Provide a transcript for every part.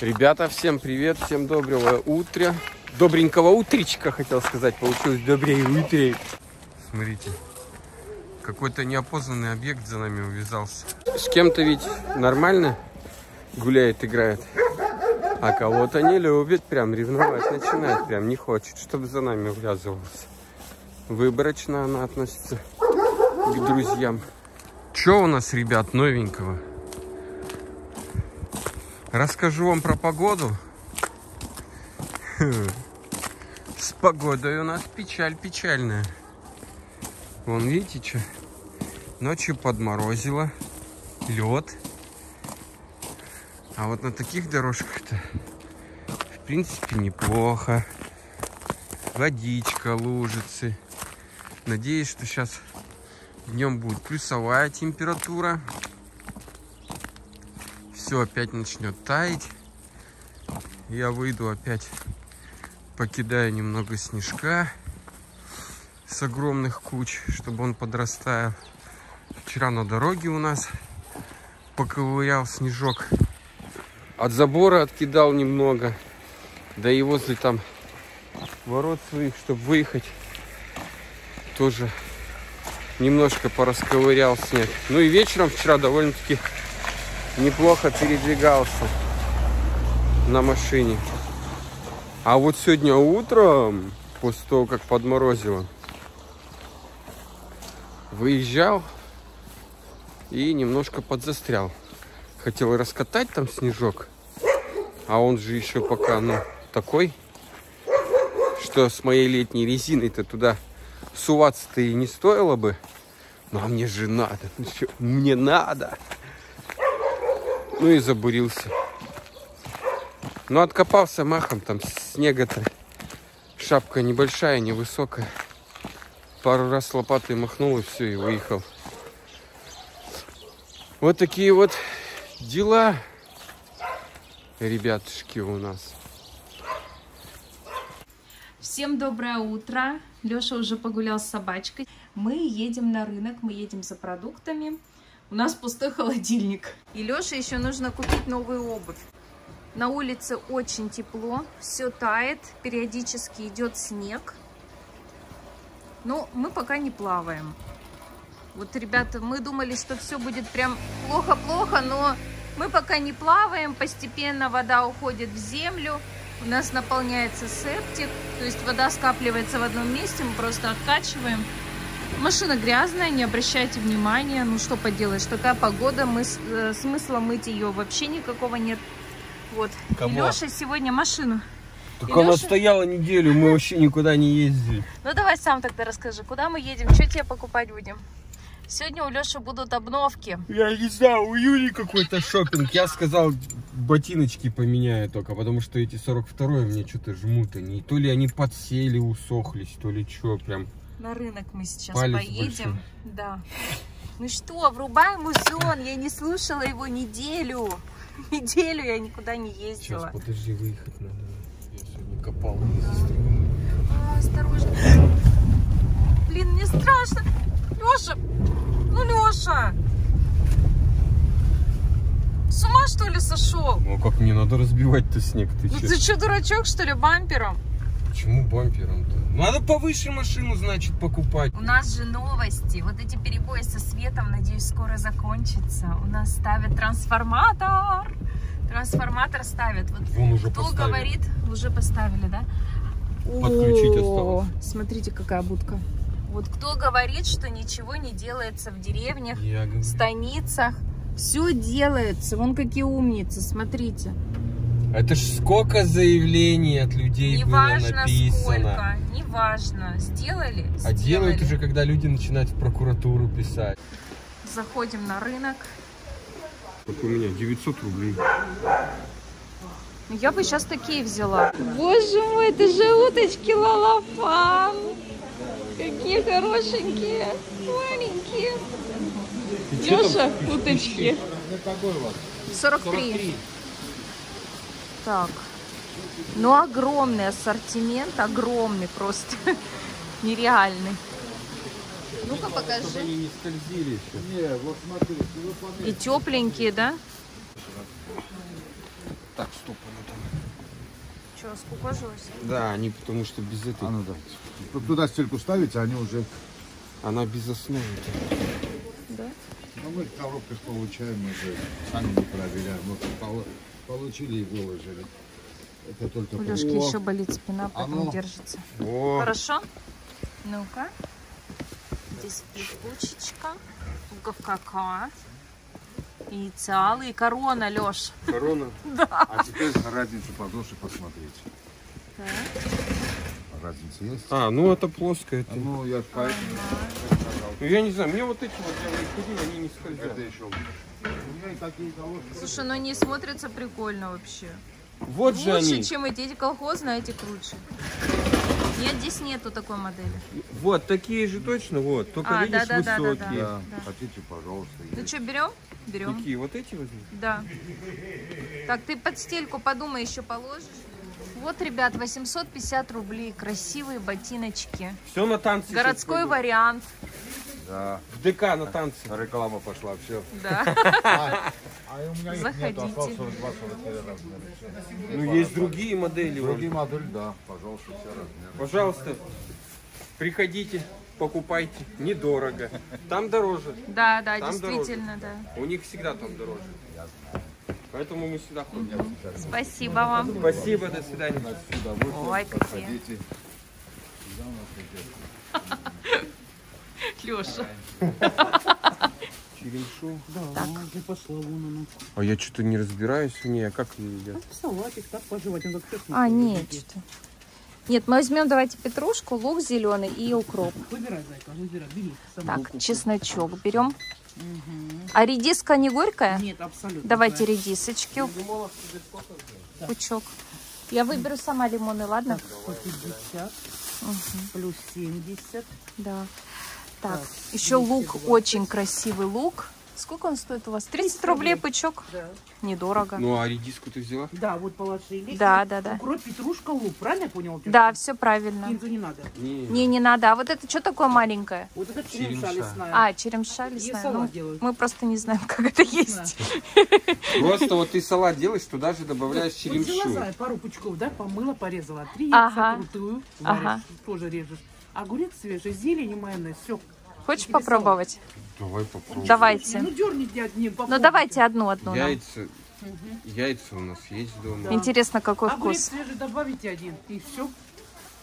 Ребята, всем привет, всем доброго утра. Добренького утречка, хотел сказать, получилось добрее утрей. Смотрите, какой-то неопознанный объект за нами увязался. С кем-то ведь нормально гуляет, играет. А кого-то не любит, прям ревновать начинает, прям не хочет, чтобы за нами увязывался. Выборочно она относится к друзьям. Что у нас, ребят, новенького? Расскажу вам про погоду. С погодой у нас печаль печальная. Вон, видите, что? Ночью подморозило. Лед. А вот на таких дорожках-то, в принципе, неплохо. Водичка, лужицы. Надеюсь, что сейчас днем будет плюсовая температура все опять начнет таять. Я выйду опять, покидаю немного снежка с огромных куч, чтобы он подрастая. Вчера на дороге у нас поковырял снежок. От забора откидал немного. Да и возле там ворот своих, чтобы выехать, тоже немножко порасковырял снег. Ну и вечером вчера довольно-таки неплохо передвигался на машине. А вот сегодня утром, после того, как подморозило, выезжал и немножко подзастрял. Хотел раскатать там снежок, а он же еще пока, ну, такой, что с моей летней резиной-то туда суваться-то и не стоило бы. Ну, а мне же надо. Мне надо. Ну и забурился. Ну, откопался махом, там снега-то. Шапка небольшая, невысокая. Пару раз лопатой махнул и все, и выехал. Вот такие вот дела, ребятушки, у нас. Всем доброе утро. Леша уже погулял с собачкой. Мы едем на рынок, мы едем за продуктами. У нас пустой холодильник. И Леше еще нужно купить новую обувь. На улице очень тепло, все тает, периодически идет снег. Но мы пока не плаваем. Вот, ребята, мы думали, что все будет прям плохо-плохо, но мы пока не плаваем, постепенно вода уходит в землю, у нас наполняется септик, то есть вода скапливается в одном месте, мы просто откачиваем. Машина грязная, не обращайте внимания. Ну что поделаешь, такая погода, мы, э, смысла мыть ее вообще никакого нет. Вот. И Леша сегодня машину. Так и она стояла неделю, мы вообще никуда не ездили. Ну давай сам тогда расскажи, куда мы едем, что тебе покупать будем? Сегодня у Леши будут обновки. Я не знаю, у Юли какой-то шопинг. Я сказал, ботиночки поменяю только, потому что эти 42 мне что-то жмут. Они то ли они подсели, усохлись, то ли что, прям на рынок мы сейчас Палец поедем. Большой. Да. Ну что, врубай музон. Я не слушала его неделю. Неделю я никуда не ездила. Сейчас, подожди, выехать надо. Я сегодня копал. А, осторожно. Блин, мне страшно. Леша, ну Леша. С ума что ли сошел? Ну а как мне надо разбивать-то снег? Ты ну ты что, дурачок что ли, бампером? Почему бампером-то? Надо повыше машину, значит, покупать. У нас же новости. Вот эти перебои со светом, надеюсь, скоро закончатся. У нас ставят трансформатор. Трансформатор ставят. Вот Он уже кто поставили. говорит, уже поставили, да? Подключить осталось. Смотрите, какая будка. Вот кто говорит, что ничего не делается в деревнях, в станицах. Все делается. Вон какие умницы, смотрите. Это ж сколько заявлений от людей не было важно написано. Сколько, не важно. Сделали, А сделали. делают уже, когда люди начинают в прокуратуру писать. Заходим на рынок. Вот у меня 900 рублей. Я бы сейчас такие взяла. Боже мой, это же уточки лалафан. Какие хорошенькие, маленькие. Леша, уточки. 43. 43. Так. Ну, огромный ассортимент, огромный просто, нереальный. Ну-ка, покажи. Они не скользили еще. Не, вот смотри, И тепленькие, да? Так, стоп. что, скукожилась? Да, они потому что без этой... А ну да. Тут Туда стельку ставите, а они уже... Она без основы. Да? Ну, мы в коробках получаем, мы же сами не проверяем. Полу- получили и выложили. Это только... У Лешки еще болит спина, поэтому Оно. держится. О, Хорошо? Ну-ка. Здесь пушечка, буковка К. И целый корона, Леш. корона. А теперь разницу подошвы посмотрите. Так. Разница есть? А, ну это плоское. А Это. Ну, я поэтому сказал. Ну, я не знаю, мне вот эти вот я ходил, они не Это скользят. еще Слушай, ну они смотрятся прикольно вообще. Вот же Лучше, они. чем эти, эти колхозные, а эти круче. Нет, здесь нету такой модели. Вот такие же точно, вот. Только А, видишь да-да-да-да-да. высокие. Да, Да. хотите, пожалуйста. Ну есть. что, берем? Берем. Какие? Вот эти возьми? Да. Так, ты под стельку подумай, еще положишь. Вот, ребят, 850 рублей. Красивые ботиночки. Все на танцы. Городской вариант. Да, В ДК на танцы. реклама пошла, все. Да. А, а у меня их Заходите. нету, остался 42-43 размера. Всё. Ну, есть другие модели. Другие модели, да, пожалуйста, все размеры. Пожалуйста, приходите, покупайте. Недорого. Там дороже. Да, да, Там действительно, да. У них всегда там дороже. Поэтому мы сюда ходим. Спасибо вам. Спасибо, до свидания. Ой, какие. Леша. Черемшу. Да, пошла вон она. А я что-то не разбираюсь в ней. А как ее едят? Салатик так пожевать, он как. А, нет, что Нет, мы возьмем, давайте петрушку, лук зеленый и укроп. Выбирай, зайка, выбирай, бери. Так, чесночок берем. А редиска не горькая? Нет, абсолютно. Давайте правильно. редисочки. Пучок. Я выберу сама лимоны, ладно? 150 плюс 70. Да. Так, еще лук, очень красивый лук. Сколько он стоит у вас? 30 рублей пучок? Да. Недорого. Ну, а редиску ты взяла? Да, вот положили. Да, да, да. Укроп, петрушка, лук. Правильно я понял? Да, все правильно. Кинзу не надо. Не. Не, не надо. А вот это что такое маленькое? Вот это Черемша. черемша лесная. А, черемша Я лесная. салат Ну, делаю. мы просто не знаем, как это есть. Просто вот ты салат делаешь, туда же добавляешь Вот взяла черемшу. зая, пару пучков, да, помыла, порезала. Три яйца крутую тоже режешь. Огурец свежий, зелень и майонез. Все. Хочешь Тебе попробовать? Давай попробуем. Давайте. Ну, дерните одним, Ну, давайте одну, одну. Яйца. Яйца у нас есть дома. Да. Интересно, какой Огурец вкус. свежий добавите один, и все.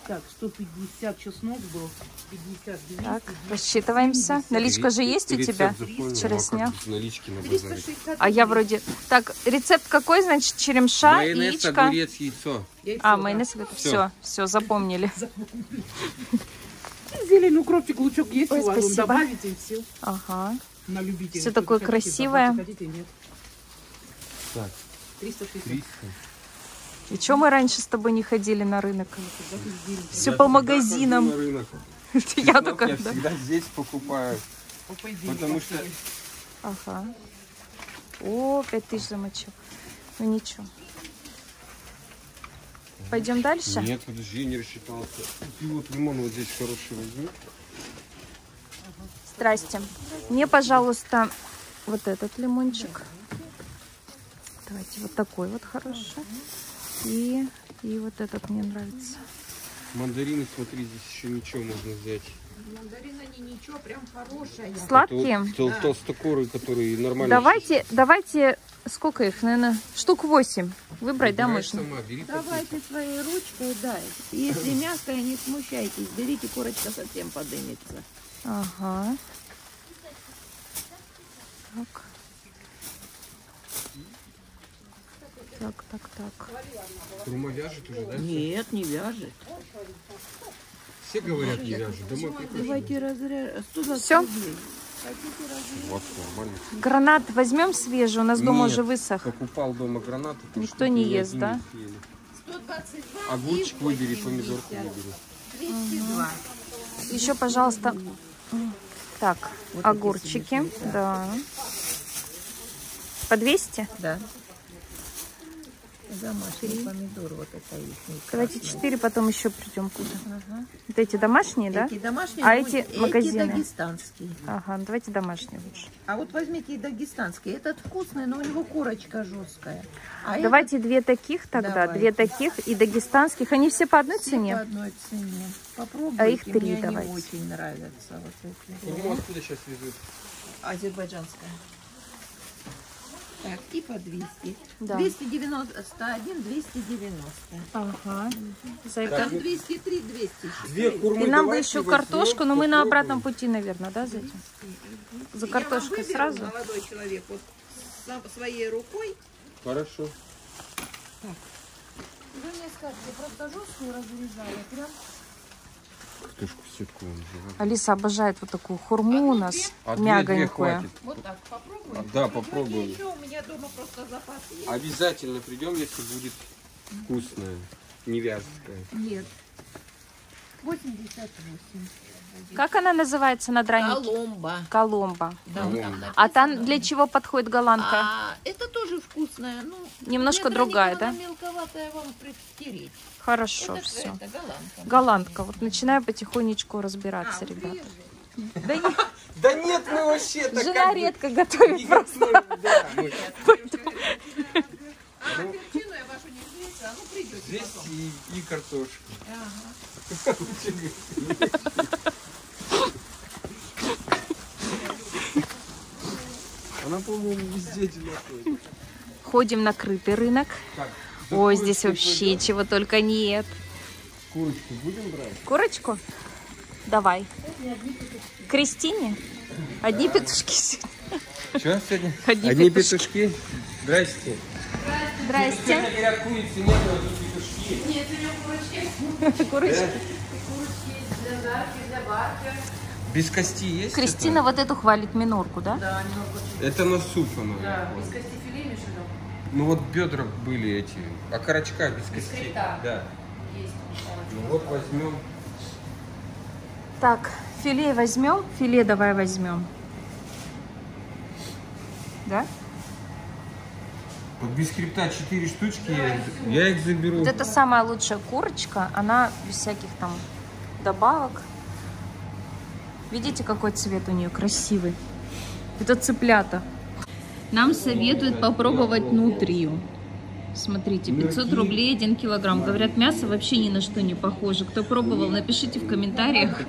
Так, 150 чеснок был, 50, 200, Так, 200, рассчитываемся. Наличка же есть у тебя? запомнил, Через а без налички на базаре. 360 А я вроде... Так, рецепт какой, значит, черемша, Майонез, яичко. огурец, яйцо. яйцо, А, да. майонез, все, все, запомнили. Зелень, укропчик, лучок есть Ой, у вас, спасибо. добавите и все. Ага. На любителя. Что такое хотите, красивое. Хотите, нет. Так, 360. 300. И что мы раньше с тобой не ходили на рынок? Добавьте Все Я по магазинам. хожу на рынок. Я только... я да. всегда здесь покупаю. Потому что Ага. О, пять тысяч замочил. Ну ничего. Пойдем дальше? Нет, подожди, я не рассчитался. Ты вот лимон вот здесь хороший возьми. Здрасте. Мне, пожалуйста, вот этот лимончик. Давайте вот такой вот хороший. И, и вот этот мне нравится. Мандарины, смотри, здесь еще ничего можно взять. Сладкие? Это вот тол- толстокоры, которые нормально. Давайте, давайте, сколько их, наверное, штук 8. Выбрать, да, можно? сама, бери Давайте своей ручкой, да. Если мягкое, не смущайтесь. Берите, корочка совсем подымется. Ага. Так. Так, так, так. Рума вяжет уже, да? Нет, не вяжет. Все говорят, не приходишь. Давайте разряд. 120 Всё? рублей. Вот, нормально. Гранат возьмем свежий, у нас дома Нет. уже высох. Покупал дома гранаты. Никто не ест, да? Огурчик выбери, помидорку выбери. Еще, пожалуйста, так, огурчики, да. По 200? Да. Домашний помидор, вот это их. Давайте четыре, потом еще придем куда. Вот эти домашние, да? Эти домашние, А эти магазины? дагестанские. Ага, ну давайте домашние лучше. А вот возьмите и дагестанский. Этот вкусный, но у него корочка жесткая. А Давайте две таких тогда, Давайте. две таких и дагестанских. Они все по одной этот все цене? по одной цене. Попробуйте. А их три Мне давайте. они очень нравятся. Вот эти. Его откуда сейчас везут? Азербайджанская. Так, и по 200. Да. 290, 101, 290. Ага. Зайка. Там 203, 200. Две курмы И нам бы еще картошку, но мы на обратном пути, наверное, да, за этим? За картошкой сразу? молодой человек, вот своей рукой. Хорошо. Вы мне скажете, просто жесткую разрезали. Прям Картошку сетку он. Алиса обожает вот такую хурму у нас, А две, две мягонькую. хватит. вот так попробуем. А, да, попробуем. еще дома просто запас есть. Обязательно придем, если будет вкусная, не вязкая. Нет. 88. Как она называется на дранике? Коломба. Коломба. Да, А там для чего подходит голландка? А, это тоже вкусная. Ну, Немножко другая, да? мелковатая вам притереть. Хорошо, это, все. это голландка. Голландка. Вот начинаю потихонечку разбираться, А, ребята. приезжие. Да нет, Да нет, мы вообще так жена редко готовит просто. Да, мы А, перчину я вашу не взвесила, а ну здесь и, и картошку. Она, по-моему, везде одинаковая. Ходим на крытый рынок. Так, Ой, здесь вообще чего только нет. Курочку будем брать? Курочку? Давай. Кристине? Одни петушки сегодня. Что сегодня? Одни Одни петушки. петушки. Здрасте. Здрасте. Говорят, курицы нет, но одни петушки. Курочки. Без кости есть? Кристина вот эту хвалит минорку, да? Это, это на суп она. Да, без кости филе Ну вот бедра были эти, а карачка без кости. Да. Ну вот возьмем. Так, филе возьмем. Филе давай возьмем. Да? Вот без хребта 4 штучки, я, я их заберу. Вот это самая лучшая курочка. Она без всяких там добавок. Видите, какой цвет у нее красивый. Это цыплята. Нам советуют попробовать нутрию. Смотрите, 500 рублей 1 килограмм. Говорят, мясо вообще ни на что не похоже. Кто пробовал, напишите в комментариях.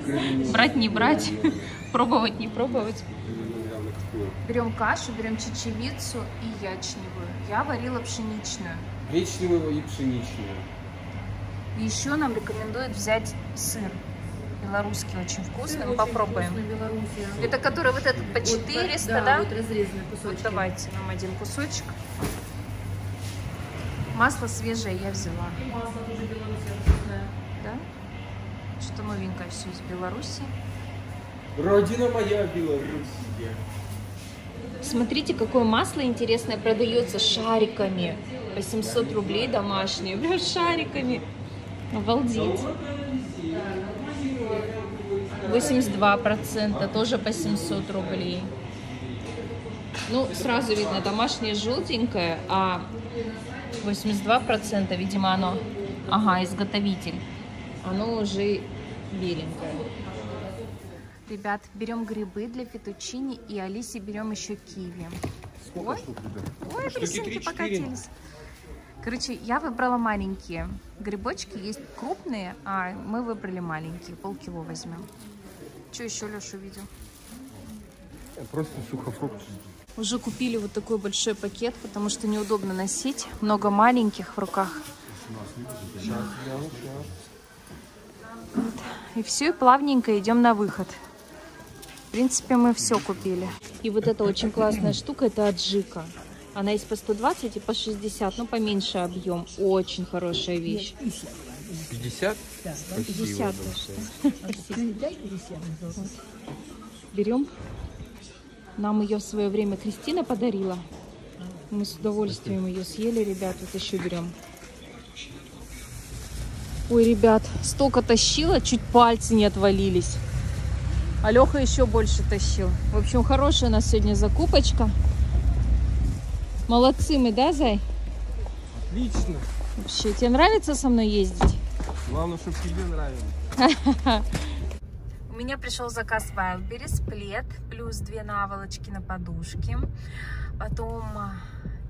Брать, не брать. Пробовать, не пробовать. Берем кашу, берем чечевицу и ячневую. Я варила пшеничную. Гречневую и пшеничную. И еще нам рекомендуют взять сыр. Белорусский очень вкусный. Мы попробуем. Это который вот этот по 400, да? Вот разрезанные Вот кусочки. давайте нам один кусочек. Масло свежее я взяла. Масло тоже Беларусь вкусное. Да? Что новенькое все из Беларуси. Родина моя Белоруссия. Смотрите, какое масло интересное продается шариками. По 700 рублей домашнее. Бля, шариками. Обалдеть. 82% тоже по 700 рублей. Ну, сразу видно, домашнее желтенькое, а 82%, видимо, оно, ага, изготовитель, оно уже беленькое. Ребят, берем грибы для фетучини и Алисе берем еще киви. Сколько Ой. штук, ребят? Ой, апельсинки покатились. Короче, я выбрала маленькие грибочки. Есть крупные, а мы выбрали маленькие. Полкило возьмем. Что еще Леша увидел? Просто сухофрукты. Уже купили вот такой большой пакет, потому что неудобно носить. Много маленьких в руках. Вот. И все, и плавненько идем на выход. В принципе, мы все купили. И вот эта очень классная штука, это аджика. Она есть по 120 и по 60, ну поменьше объем. Очень хорошая вещь. 50? 50 даже. Берем. Нам ее в свое время Кристина подарила. Мы с удовольствием ее съели, ребят. Вот еще берем. Ой, ребят, столько тащила, чуть пальцы не отвалились. А Леха еще больше тащил. В общем, хорошая у нас сегодня закупочка. Молодцы мы, да, Зай? Отлично. Вообще, тебе нравится со мной ездить? Главное, чтобы тебе нравилось. У меня пришел заказ Wildberries, плед, плюс две наволочки на подушке. Потом,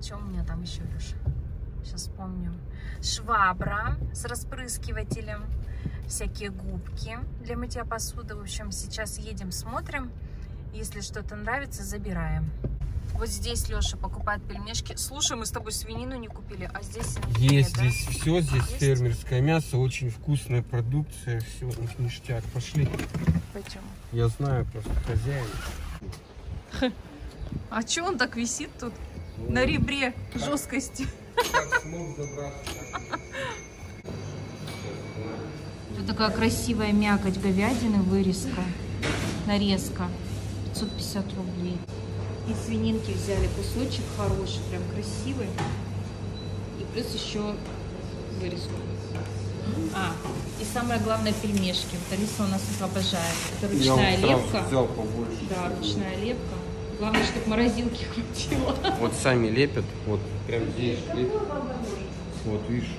что у меня там еще, Леша? Сейчас вспомню. Швабра с распрыскивателем, всякие губки для мытья посуды. В общем, сейчас едем, смотрим. Если что-то нравится, забираем. Вот здесь Леша покупает пельмешки. Слушай, мы с тобой свинину не купили, а здесь... Есть нет, да? здесь все, здесь Есть? фермерское мясо, очень вкусная продукция, все, ништяк. Пошли. Пойдем. Я знаю просто хозяин. А че он так висит тут? На ребре жесткости. Как забраться, так Вот такая красивая мякоть говядины, вырезка, нарезка. 550 рублей. И свининки взяли кусочек хороший, прям красивый. И плюс еще вырезку. А, и самое главное пельмешки. Вот Алиса у нас их обожает. Это Я ручная сразу лепка. взял побольше. Да, ручная лепка. Главное, чтобы морозилки хватило. Вот сами лепят, вот прям здесь лепят. Вот видишь.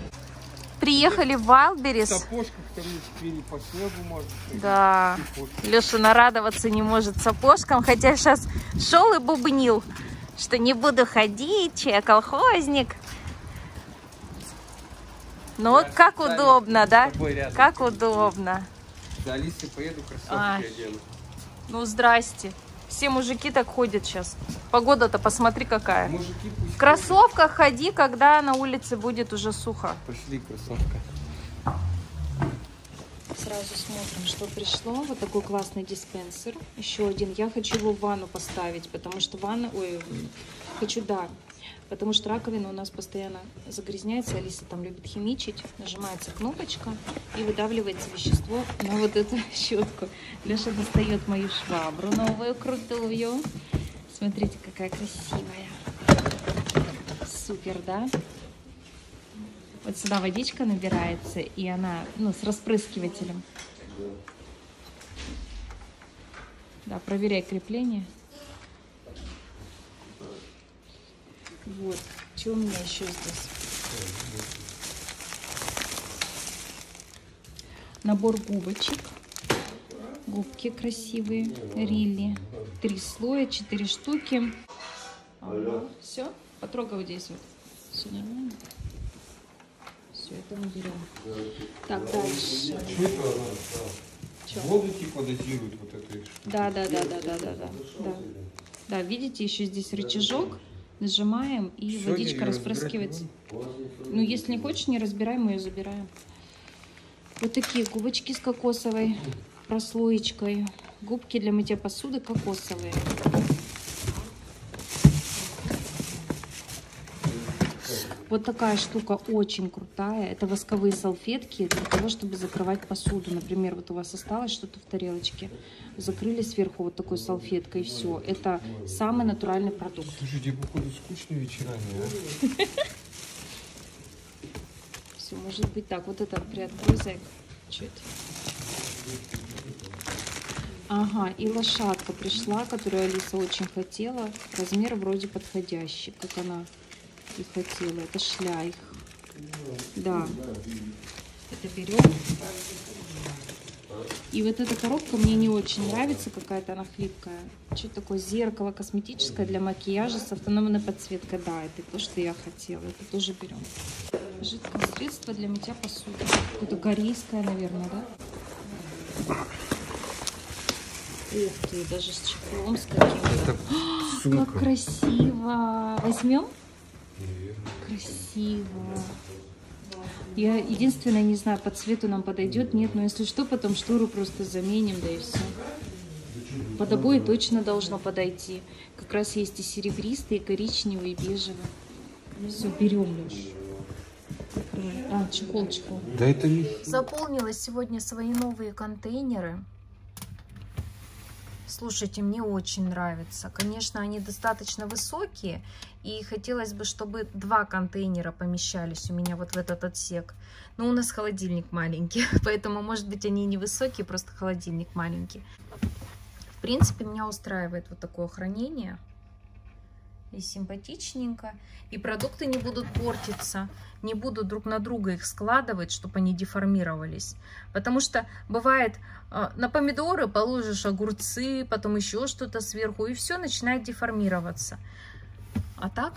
Приехали в там теперь по снегу можно. Да. Леша нарадоваться не может сапожкам, хотя сейчас шел и бубнил, что не буду ходить, я колхозник. Ну вот как удобно, да? Как удобно. За Алисой поеду, кроссовки Ай. одену. Ну здрасте. Все мужики так ходят сейчас. Погода-то посмотри какая. Мужики пусть В кроссовках ходи, когда на улице будет уже сухо. Пошли, кроссовка. Сразу смотрим, что пришло. Вот такой классный диспенсер. Еще один. Я хочу его в ванну поставить, потому что ванна... Ой, хочу, да. Потому что раковина у нас постоянно загрязняется. Алиса там любит химичить. Нажимается кнопочка и выдавливается вещество на вот эту щетку. Леша достает мою швабру новую, крутую. Смотрите, какая красивая. Супер, да? Вот сюда водичка набирается, и она, ну, с распрыскивателем. Да, проверяй крепление. Вот. Что у меня еще здесь? Набор губочек. Губки красивые. Рилли. Три слоя, четыре штуки. Все? Потрогай вот здесь вот. Все нормально? Все, это мы берем. Так, дальше. Чё? Воду типа дозируют вот этой штукой. Да, да, да, да, да, да, да. Да, да видите, еще здесь рычажок. Нажимаем, и Всё, водичка распрыскивается. Ну, если не хочешь, не разбираем, мы ее забираем. Вот такие губочки с кокосовой прослоечкой. Губки для мытья посуды кокосовые. Вот такая штука очень крутая. Это восковые салфетки для того, чтобы закрывать посуду. Например, вот у вас осталось что-то в тарелочке. Закрыли сверху вот такой салфеткой, и все. Это самый натуральный продукт. Слушай, тебе походу скучно вечерами, а? Все, может быть так. Вот это приоткрой, зайка. Чё это? Ага, и лошадка пришла, которую Алиса очень хотела. Размер вроде подходящий, как она и хотела. Это шляйх. Да. Это берем. И вот эта коробка мне не очень нравится, какая-то она хлипкая. Что такое зеркало косметическое для макияжа с автономной подсветкой. Да, это то, что я хотела. Это тоже берем. Жидкое средство для мытья посуды. Какое-то корейское, наверное, да? Ух ты, даже с чехлом с каким-то. Как красиво! Возьмем? Красиво. Я единственное не знаю, по цвету нам подойдет, нет, но если что, потом штору просто заменим, да и все. Под обои точно должно подойти. Как раз есть и серебристый, и коричневый, и бежевый. Все, берем, Леш. А, чехол, чехол. Да это не... Заполнила сегодня свои новые контейнеры. Слушайте, мне очень нравится. Конечно, они достаточно высокие, и хотелось бы, чтобы два контейнера помещались у меня вот в этот отсек. Но у нас холодильник маленький, поэтому, может быть, они не высокие, просто холодильник маленький. В принципе, меня устраивает вот такое хранение. И симпатичненько. И продукты не будут портиться, не буду друг на друга их складывать, чтобы они деформировались. Потому что бывает, э, на помидоры положишь огурцы, потом еще что-то сверху, и все начинает деформироваться. А так,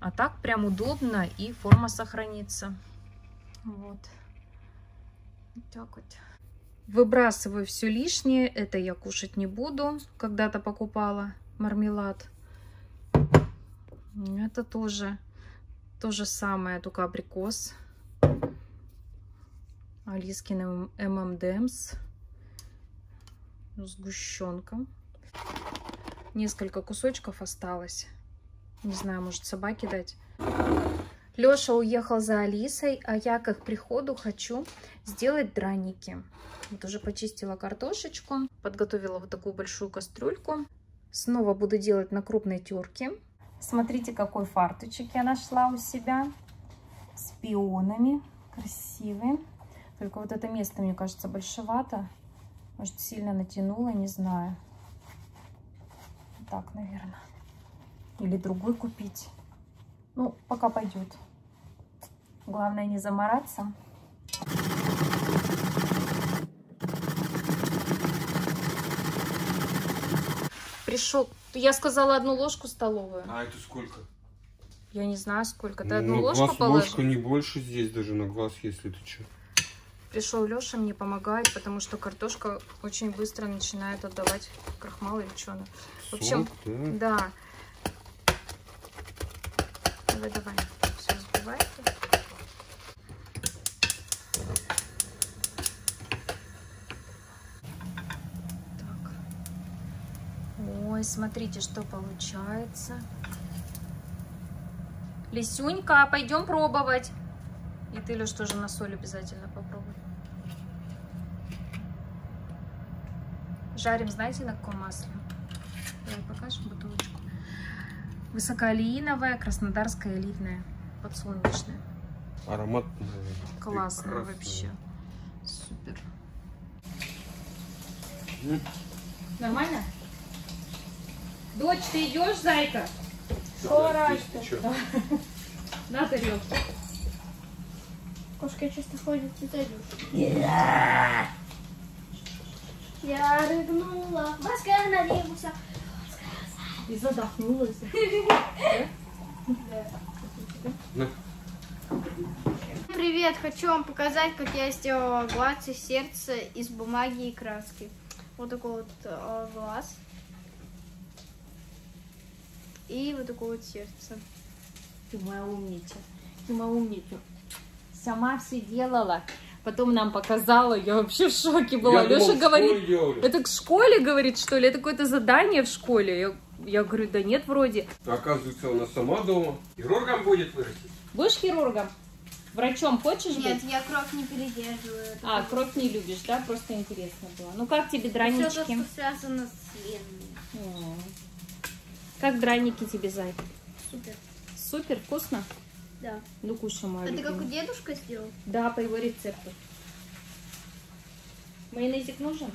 а так прям удобно и форма сохранится. Вот. Вот так вот. Выбрасываю все лишнее. Это я кушать не буду. Когда-то покупала мармелад. Это тоже то же самое, только абрикос. Алискин ММДМС. Сгущенка. Несколько кусочков осталось. Не знаю, может собаке дать. Леша уехал за Алисой, а я к их приходу хочу сделать драники. Вот уже почистила картошечку, подготовила вот такую большую кастрюльку. Снова буду делать на крупной терке. Смотрите, какой фарточек я нашла у себя. С пионами. Красивый. Только вот это место, мне кажется, большевато. Может, сильно натянула, не знаю. Так, наверное. Или другой купить. Ну, пока пойдет. Главное не замораться. Пришел. Я сказала одну ложку столовую. А это сколько? Я не знаю сколько. Ты Ну, одну ложку глаз положил? ложка не больше здесь даже на глаз, если ты что. Пришел Леша мне помогает, потому что картошка очень быстро начинает отдавать крахмал что она. В общем, да. да. Давай, давай. Все сбивай. Ой, смотрите, что получается. Лисюнька, пойдем пробовать. И ты, Леш, тоже на соль обязательно попробуй. Жарим, знаете, на каком масле? Давай покажем бутылочку. Высокоолеиновая, краснодарская элитная, подсолнечная. Аромат Классно прекрасный. вообще. Супер. Нормально? Дочь, ты идешь, зайка? Чё? На тарелку. Кошка часто ходит и зайдешь. Я рыгнула, восстановился. И задохнулась. Привет, хочу вам показать, как я сделала глаз и сердце из бумаги и краски. Вот такой вот э, глаз. И вот такое вот сердце. Ты моя умничка. Ты моя умничка. Сама все делала. Потом нам показала. Я вообще в шоке была. Я думал, Леша в говорит, делали. это к школе, говорит, что ли? Это какое-то задание в школе. Я, я говорю, да нет, вроде. Оказывается, она сама дома. Хирургом будет вырастить. Будешь хирургом? Врачом хочешь Нет, быть? я кровь не передерживаю. А, кровь не любишь, да? Просто интересно было. Ну как тебе Все дранички? что связано с венами. Как драники тебе, зай? Супер. Супер, вкусно? Да. Ну кушай, мой А ты как у дедушка сделал? Да, по его рецепту. Майонезик нужен?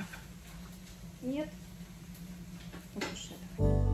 Нет. Ну, кушай.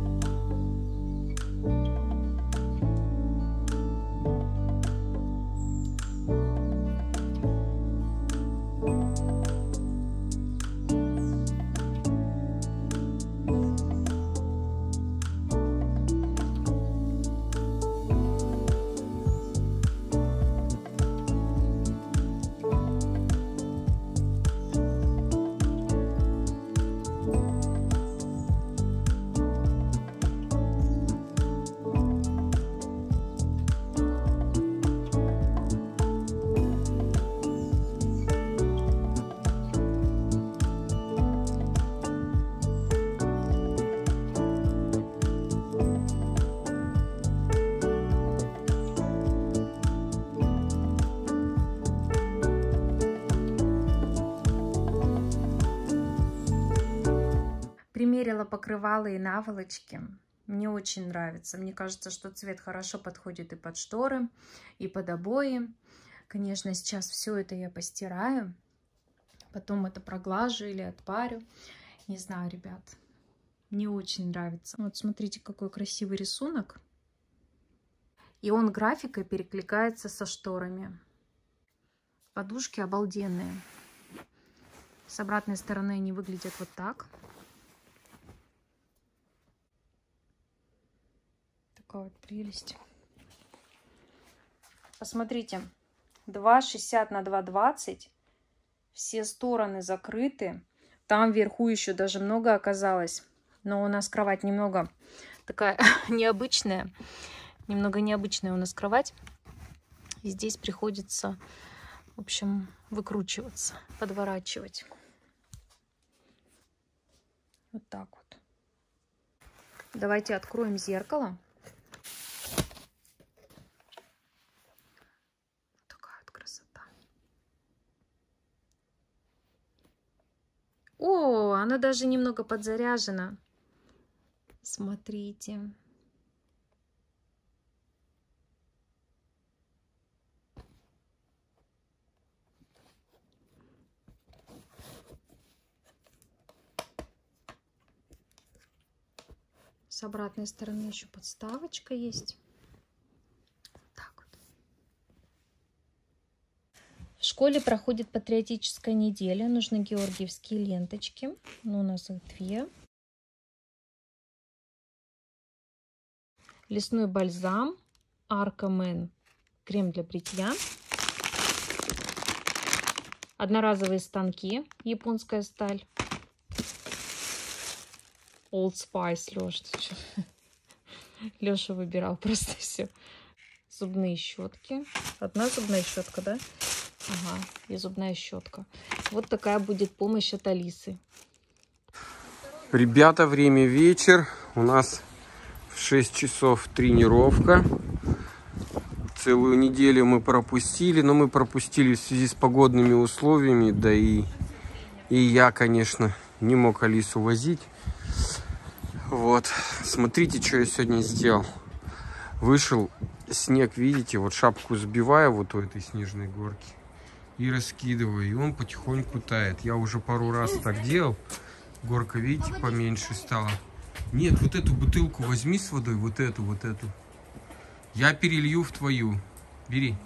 Покрывало и наволочки. Мне очень нравится. Мне кажется, что цвет хорошо подходит и под шторы, и под обои. Конечно, сейчас все это я постираю. Потом это проглажу или отпарю. Не знаю, ребят. Мне очень нравится. Вот смотрите, какой красивый рисунок. И он графикой перекликается со шторами. Подушки обалденные. С обратной стороны они выглядят вот так. Такая вот прелесть. Посмотрите, 2,60 на 2,20. Все стороны закрыты. Там вверху еще даже много оказалось. Но у нас кровать немного такая необычная. Немного необычная у нас кровать. И здесь приходится, в общем, выкручиваться, подворачивать. Вот так вот. Давайте откроем зеркало. Такая вот красота. О, она даже немного подзаряжена. Смотрите. С обратной стороны еще подставочка есть. Так вот. В школе проходит патриотическая неделя. Нужны георгиевские ленточки. Ну, у нас их две. Лесной бальзам. Аркамен. Крем для бритья. Одноразовые станки. Японская сталь. Old Spice, Леша, ты что? Леша выбирал просто все. Зубные щетки. Одна зубная щетка, да? Ага, и зубная щетка. Вот такая будет помощь от Алисы. Ребята, время вечер. У нас в 6 часов тренировка. Целую неделю мы пропустили, но мы пропустили в связи с погодными условиями, да и, и я, конечно, не мог Алису возить. Вот, смотрите, что я сегодня сделал. Вышел снег, видите, вот шапку сбиваю вот у этой снежной горки и раскидываю, и он потихоньку тает. Я уже пару раз так делал. Горка, видите, поменьше стала. Нет, вот эту бутылку возьми с водой, вот эту, вот эту. Я перелью в твою. Бери.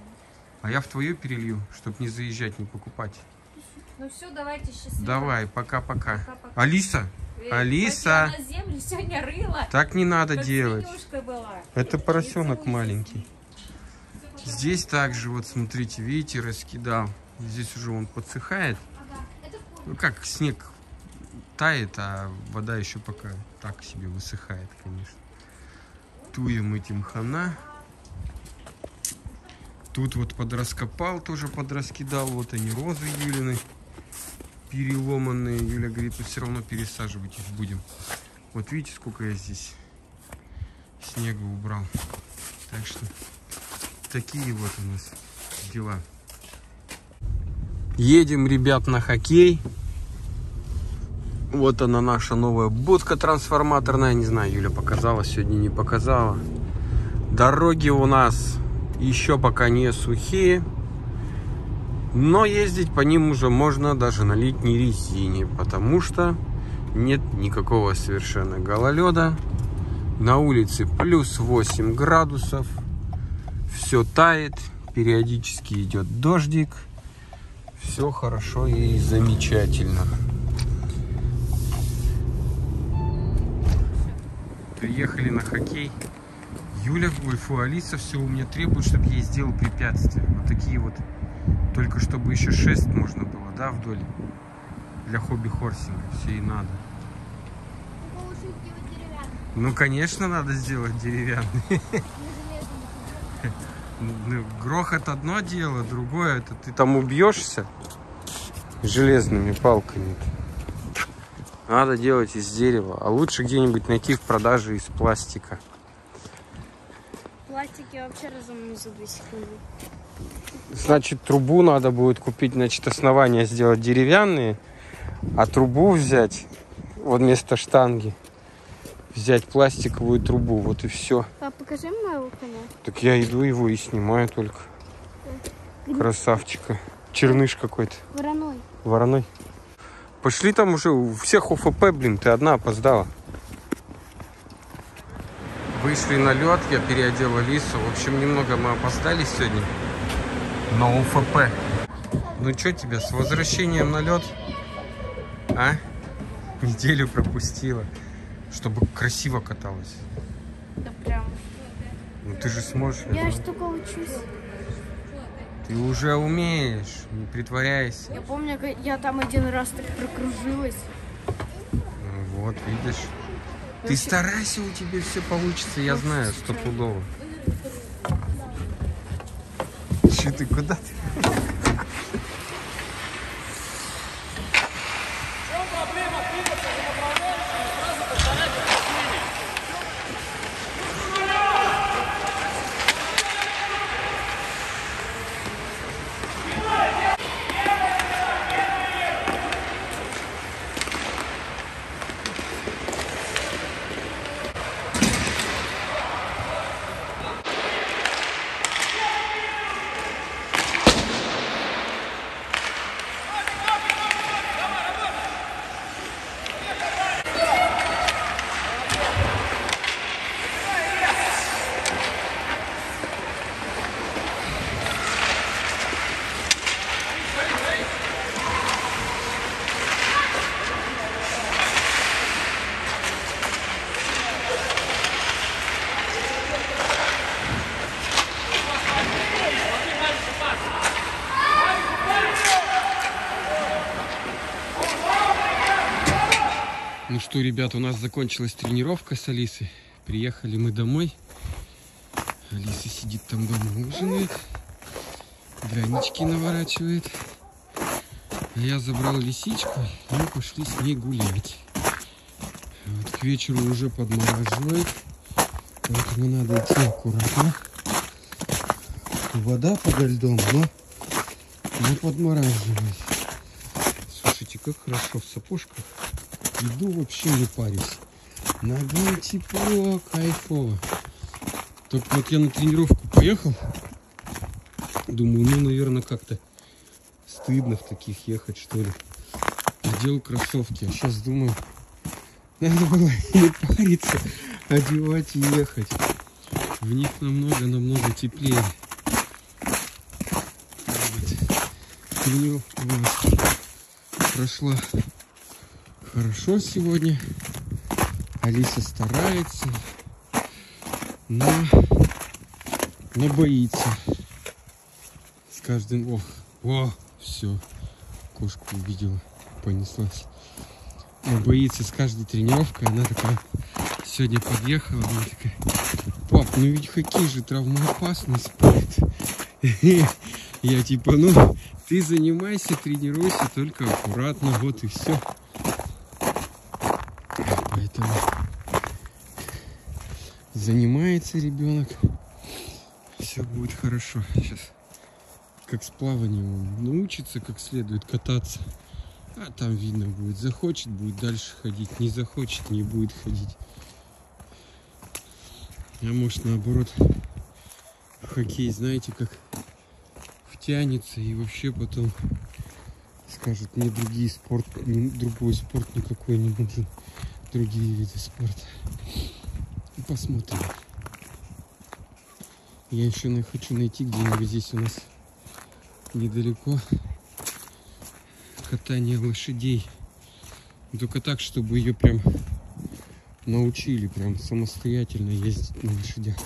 А я в твою перелью, чтобы не заезжать, не покупать. Ну все, давайте счастливо. Давай, пока-пока. Алиса, Алиса. Как я на землю сегодня рыла. так не надо делать. была. Это поросенок маленький. Здесь также, вот смотрите, видите, раскидал. Здесь уже он подсыхает. Ну как, снег тает, а вода еще пока так себе высыхает, конечно. Туем этим хана. Тут вот подраскопал, тоже подраскидал. Вот они, розы Юлины переломанные. Юля говорит, ну все равно пересаживать их будем. Вот видите, сколько я здесь снега убрал. Так что такие вот у нас дела. Едем, ребят, на хоккей. Вот она наша новая будка трансформаторная. Не знаю, Юля показала, сегодня не показала. Дороги у нас еще пока не сухие. Но ездить по ним уже можно даже на летней резине. Потому что нет никакого совершенно гололеда. На улице плюс 8 градусов. Все тает. Периодически идет дождик. Все хорошо и замечательно. Приехали на хоккей. Юля, ой, фу, Алиса все у меня требует, чтобы я ей сделал препятствия. Вот такие вот. Только чтобы еще шест можно было, да, вдоль. Для хобби-хорсинга. Все и надо. Ну, конечно, надо сделать деревянный. Грохот одно дело, другое, это ты там убьешься железными палками. Надо делать из дерева, а лучше где-нибудь найти в продаже из пластика. Пластик я вообще разумею за 2 секунды. Значит, трубу надо будет купить, значит, основания сделать деревянные, а трубу взять, вот вместо штанги, взять пластиковую трубу, вот и все. Пап, покажи моего коня. Так я иду его и снимаю только. Красавчика. Черныш какой-то. Вороной. Вороной. Пошли там уже у всех ОФП, блин, ты одна опоздала. вышли на лед, я переодел Алису. В общем, немного мы опоздали сегодня на УФП. Ну что тебя, с возвращением на лед? А? Неделю пропустила, чтобы красиво каталась. Да прям. Ну ты же сможешь. я Я знаю. ж только учусь. Ты уже умеешь, не притворяйся. Я помню, я там один раз так прокружилась. Ну Вот, видишь. Ты старайся, у тебя все получится, я знаю, стопудово. Че ты, куда ты? Что, ребят, у нас закончилась тренировка с Алисой. Приехали мы домой. Алиса сидит там дома, ужинает. Дранички наворачивает. А я забрал лисичку, и мы пошли с ней гулять. Вот к вечеру уже подмораживает. Поэтому надо идти аккуратно. Вода подо льдом, но не подмораживает. Слушайте, как хорошо в сапожках. Иду вообще не парюсь. Ногам тепло, кайфово. Только вот я на тренировку поехал. Думаю, ну, наверное, как-то стыдно в таких ехать, что ли. Надел кроссовки. А сейчас думаю, надо было не париться, одевать и ехать. В них намного-намного теплее. Вот. Тренировка прошла хорошо сегодня. Алиса старается, но, но боится. С каждым... Ох, о, все. Кошку увидела, понеслась. Но боится с каждой тренировкой. Она такая сегодня подъехала, она такая, пап, ну ведь хоккей же травмоопасный спорт. Я типа, ну, ты занимайся, тренируйся, только аккуратно, вот и все. Поэтому занимается ребенок. Все будет хорошо. Сейчас как с плаванием он научится как следует кататься. А там видно будет. Захочет, будет дальше ходить. Не захочет, не будет ходить. А может наоборот в хоккей, знаете, как втянется и вообще потом скажет, мне другие спорт, другой спорт никакой не нужен, другие виды спорта. Посмотрим. Я еще на- хочу найти где-нибудь здесь у нас недалеко катание лошадей. Только так, чтобы ее прям научили прям самостоятельно ездить на лошадях.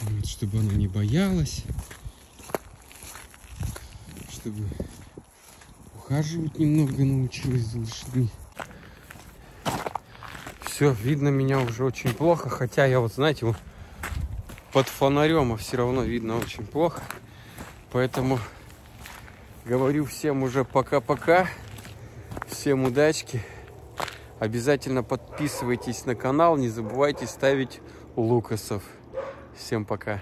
Вот, чтобы она не боялась. Чтобы ухаживать немного научилась за лошадьми. Все, видно меня уже очень плохо, хотя я вот, знаете, вот под фонарем, а все равно видно очень плохо. Поэтому говорю всем уже пока-пока. Всем удачки. Обязательно подписывайтесь на канал, не забывайте ставить лукасов. Всем пока.